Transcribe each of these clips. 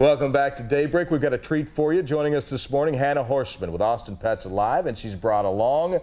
Welcome back to Daybreak. We've got a treat for you. Joining us this morning, Hannah Horstman with Austin Pets Alive, and she's brought along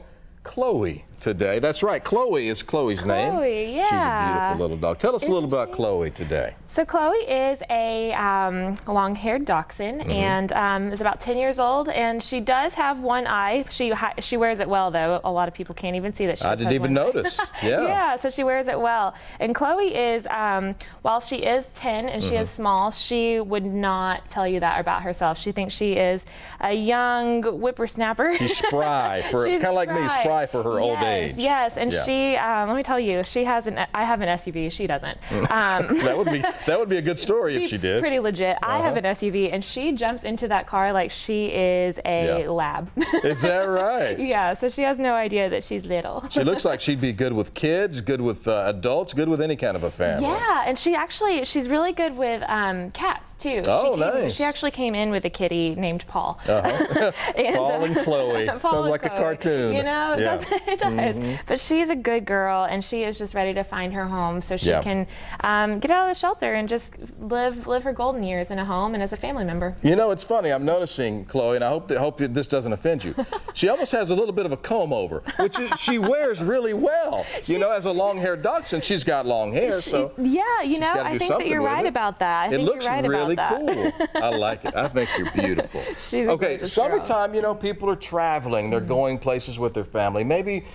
Chloe today. That's right, Chloe is Chloe's name. Chloe, yeah. She's a beautiful little dog. Tell us a little Isn't about she? Chloe today. So Chloe is a um, long-haired dachshund Mm-hmm. and um, is about 10 years old, and she does have one eye. She she wears it well, though. A lot of people can't even see that she I didn't even notice. Yeah. yeah, so she wears it well. And Chloe is, um, while she is 10 and she Mm-hmm. is small, she would not tell you that about herself. She thinks she is a young whippersnapper. She's spry, for kind of like me, spry for her old Yes, age. Yes, and Yeah. she, um, let me tell you, she has an. I have an SUV. She doesn't. Um, that would be that would be a good story if she did. Pretty legit. I have Uh-huh. an SUV, and she jumps into that car like she is a Yeah. lab. Is that right? yeah, so she has no idea that she's little. She looks like she'd be good with kids, good with uh, adults, good with any kind of a family. Yeah, and she actually she's really good with um, cats too. Oh, she came, nice. She actually came in with a kitty named Paul. Uh-huh. And, Paul and Chloe. Paul Sounds and like a cartoon. You know, Yeah. Does. It does. But she's a good girl, and she is just ready to find her home, so she Yeah. can um, get out of the shelter and just live live her golden years in a home and as a family member. You know, it's funny. I'm noticing, Chloe, and I hope that hope this doesn't offend you. She almost has a little bit of a comb over, which is, she wears really well. you know, as a long-haired dachshund, she's got long hair, so yeah, you know, I think that you're right it. about that. I it think looks you're right really about that. cool. I like it. I think you're beautiful. She's okay, gorgeous girl. summertime. You know, people are traveling. They're going places with their family. Maybe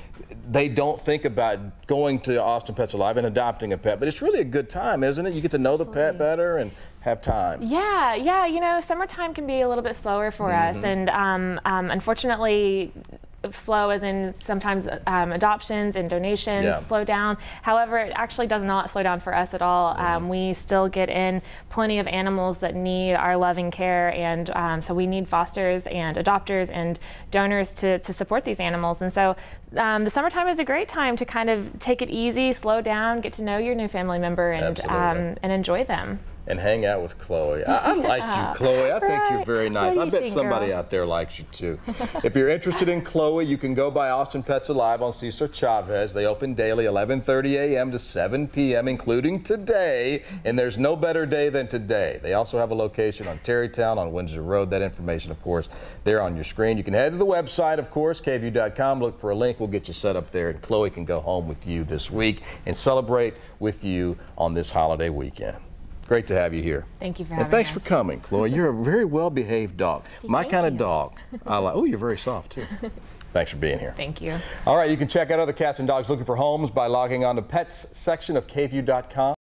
they don't think about going to Austin Pets Alive and adopting a pet, but it's really a good time, isn't it? You get to know the pet better and have time. Yeah, yeah. You know, summertime can be a little bit slower for Mm-hmm. us, and um, um, unfortunately, slow as in sometimes um, adoptions and donations Yeah. slow down. However, it actually does not slow down for us at all. Mm-hmm. Um, we still get in plenty of animals that need our loving care, and um, so we need fosters and adopters and donors to, to support these animals. And so um, the summertime is a great time to kind of take it easy, slow down, get to know your new family member, and um, and enjoy them. And hang out with Chloe. I, I like you, Chloe. I think you're very nice. I bet think, somebody girl? out there likes you too. if you're interested in Chloe, you can go by Austin Pets Alive on Cesar Chavez. They open daily 11:30 a.m. to 7 p.m., including today. And there's no better day than today. They also have a location on Tarrytown on Windsor Road. That information, of course, there on your screen. You can head to the website, of course, kvue.com. Look for a link. We'll get you set up there, and Chloe can go home with you this week and celebrate with you on this holiday weekend. Great to have you here. Thank you for And having thanks us. for coming, Chloe. You're a very well-behaved dog. My kind of dog. I like. Oh, you're very soft too. Thanks for being here. Thank you. All right, you can check out other cats and dogs looking for homes by logging on to pets section of kvue.com.